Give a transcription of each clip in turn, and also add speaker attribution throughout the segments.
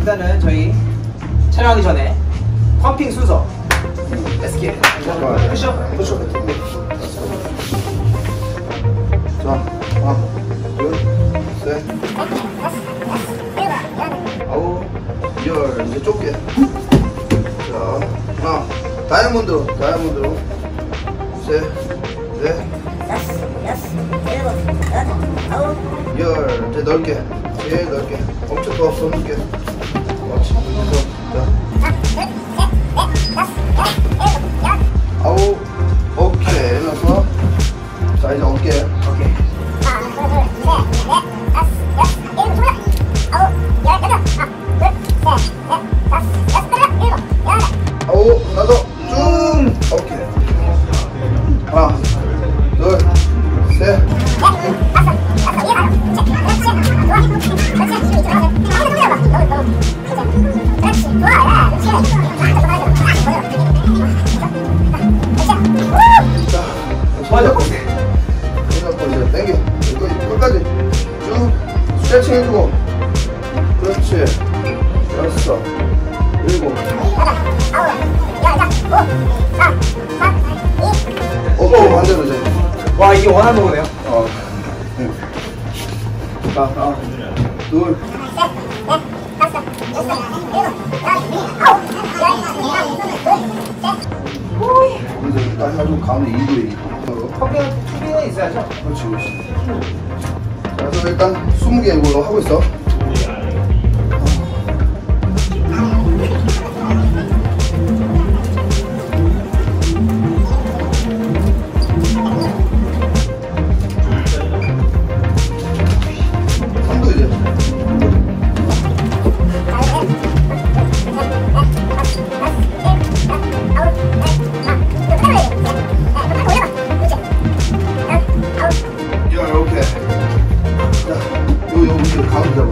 Speaker 1: 일단은 저희 촬영하기 전에 펌핑 순서 Let's get it
Speaker 2: 같은 거. 자, 하나, 둘, 셋, 아홉, 열. 이제 좁게. 자, 하나, 다이아몬드로, 다이아몬드로. 셋, 넷, 열. 이제 넓게. 제일 넓게. 엄청 더 없어, 넓게. 그렇지. 자, 그렇지. 여섯, 일곱. 오케이, 반대로 이제.
Speaker 1: 와 이게 원하는 거네요
Speaker 2: 어. 하나, 둘, 이제 일단 해가지고 가운데 2도 2도.
Speaker 1: 펌핑 튜빙은 있어야죠
Speaker 2: 그렇지, 그렇지. 자, 그래서 일단 20개 이걸로 하고 있어. 요, 가운데 잡아.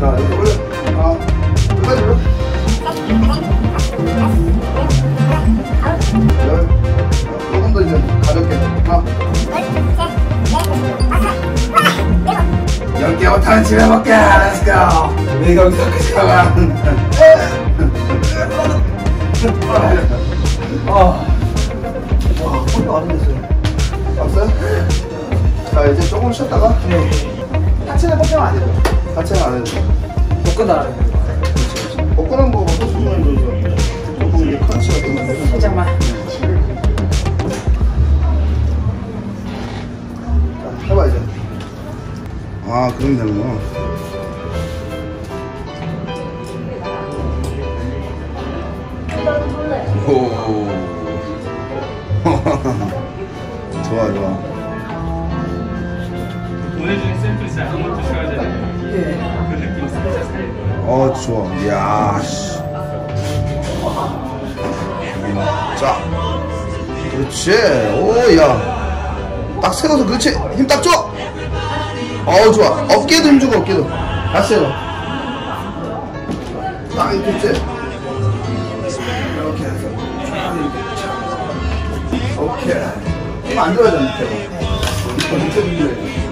Speaker 2: 자, 이거 올려. 아, 끝까지 올려. 열. 자, 조금 더 이제 가볍게. 하나. 열개 못하는 집에 먹게. Let's go. 내가 여기서까지 가가.
Speaker 1: 어. 와 펌핑 완전 됐어요
Speaker 2: 왔어요? 자, 이제 조금 쉬었다가
Speaker 1: 네 하체는 펌핑 안 되죠
Speaker 2: 하체는 안 해도 돼.
Speaker 1: 복근 나라는 거
Speaker 2: 복근한 거 어떤 좀 조금 이제 크런치 같은 거 해서
Speaker 1: 살짝만
Speaker 2: 자, 해봐 이제. 아, 그럼 되는구나. 오. 좋아, 좋아.
Speaker 3: 그.
Speaker 2: 어, 좋아. 이야, 씨. 자. 그렇지. 오, 야. 딱 세워서, 그렇지. 힘 딱 줘. 어우, 좋아. 어깨도 힘 주고, 어깨도. 다시 해봐. 딱 이렇게 있지. 이렇게 해서. 쫙 이렇게. 쫙. 오케이. 힘안 줘야 돼, 밑에. 밑에, 밑에 밀려야 돼. 어, 이렇게 해서. 되나?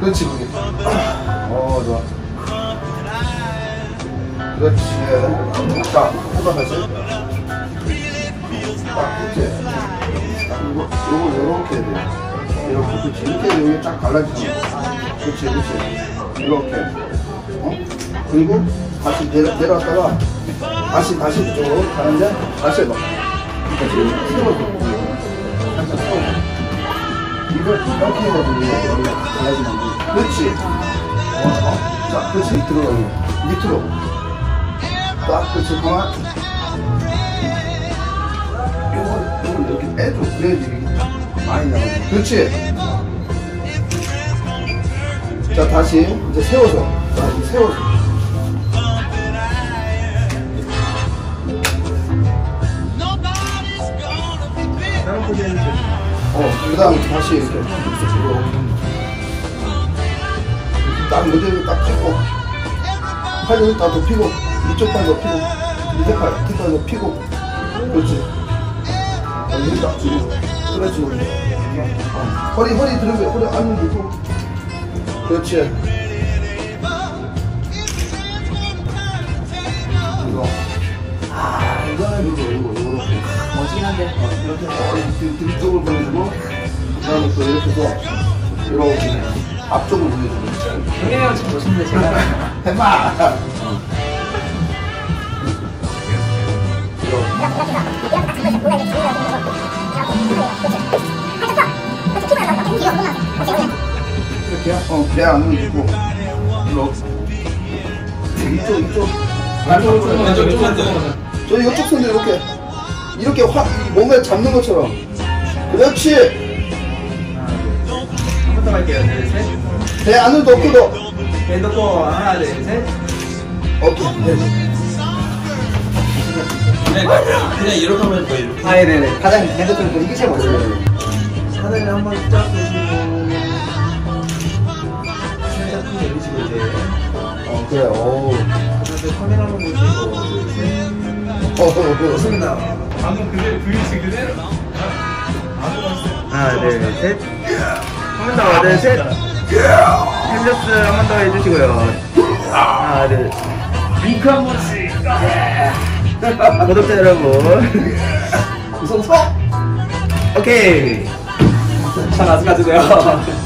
Speaker 2: 그렇지 그렇지 요거 요거 요렇게 해야 돼 이렇게 그렇지 이렇게 여기 쫙 갈라지잖아. 그렇지 그렇지 이렇게. 어? 그리고 다시 내려, 내려왔다가 다시 다시 이쪽으로 가는데 다시 해봐. 그러니까 지금 살짝 세워줘 이걸 이렇게 해가지고 여기 갈라지는 거. 그렇지. 어, 어? 자 그렇지. 여기 밑으로. 딱 그렇지. 그만. 요거 요거 이렇게 빼줘. 그래야지 많이 나가지 그렇지? 자 다시 이제 세워서 자 이제 세워서. 어, 그 다음 다시 이렇게. 딱 모델을 딱 찍고. 팔을 딱 높이고 이쪽 팔 높이고 밑에 팔 밑에 팔 높이고. 그렇지. 여기 딱 그렇지 어. 허리 허리 들으면 허리 안면 들고. 그렇지. 이거.
Speaker 1: 아 이거는
Speaker 2: 이거 이거 이거.
Speaker 1: 멋지긴 한데.
Speaker 2: 이렇게 해서 뒤- 뒤쪽을 보여주고 그 다음에 또 이렇게 해서 이렇게 앞쪽을
Speaker 1: 형 지금 멋있는데 제가.
Speaker 2: 해봐. 이 렇게 어, 배 안으로 넣고. 이렇게 이쪽 이쪽
Speaker 3: 왼쪽. 왼쪽
Speaker 2: 저 이쪽 손을 이렇게 이렇게 확 몸에 잡는 것처럼. 그렇지.
Speaker 1: 한번 더 갈게요. 둘셋.
Speaker 2: 배 안을 넣고 넣어
Speaker 1: 배 넣고 하나 둘 셋.
Speaker 2: 오케이 네.
Speaker 4: 그냥 이렇게 하면 돼 이렇게
Speaker 1: 아 네네 가장 핸드폰 거 이게 제일 멋져요 하늘을 한번 쫙 보시고 살짝 큰 내리시고 이제
Speaker 2: 어 그래 오
Speaker 1: 카메라 한번 보시고
Speaker 2: 어, 그,
Speaker 1: 좋습니다
Speaker 3: 방금 그대로 브이스 그대로
Speaker 5: 하나 둘셋 한번더 둘셋 햄저스 한 번 더 해주시고요 하나 둘
Speaker 3: 윙크 한 번씩
Speaker 5: 구독자 여러분.
Speaker 2: 서
Speaker 5: 오케이.
Speaker 1: 잘 아직까지도요